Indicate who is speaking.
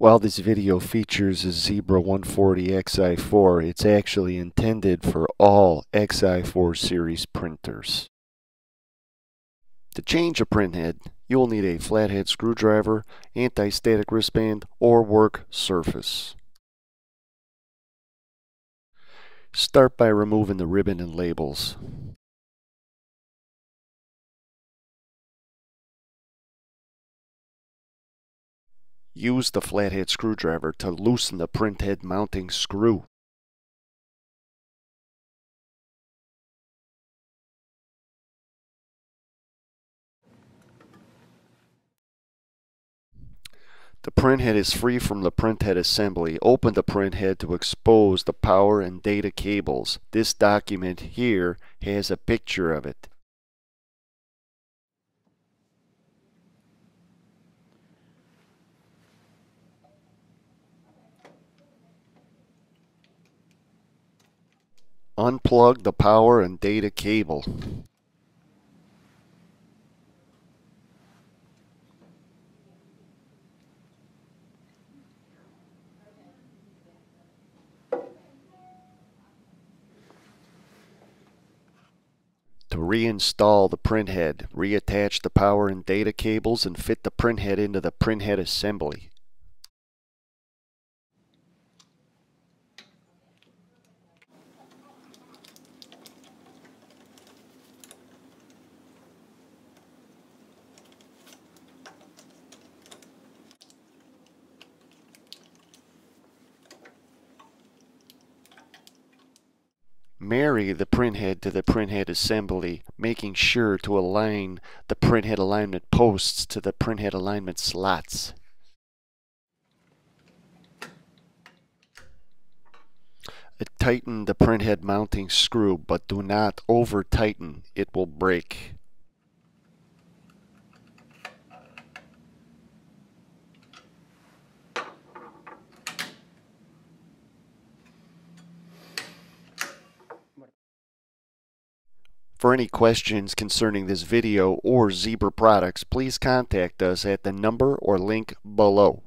Speaker 1: While this video features a Zebra 140 Xi4, it's actually intended for all Xi4 series printers. To change a printhead, you will need a flathead screwdriver, anti-static wristband, or work surface. Start by removing the ribbon and labels. Use the flathead screwdriver to loosen the printhead mounting screw. The printhead is free from the printhead assembly. Open the printhead to expose the power and data cables. This document here has a picture of it. Unplug the power and data cable. To reinstall the printhead, reattach the power and data cables and fit the printhead into the printhead assembly. Marry the printhead to the printhead assembly, making sure to align the printhead alignment posts to the printhead alignment slots. Uh, tighten the printhead mounting screw, but do not over tighten, it will break. For any questions concerning this video or Zebra products, please contact us at the number or link below.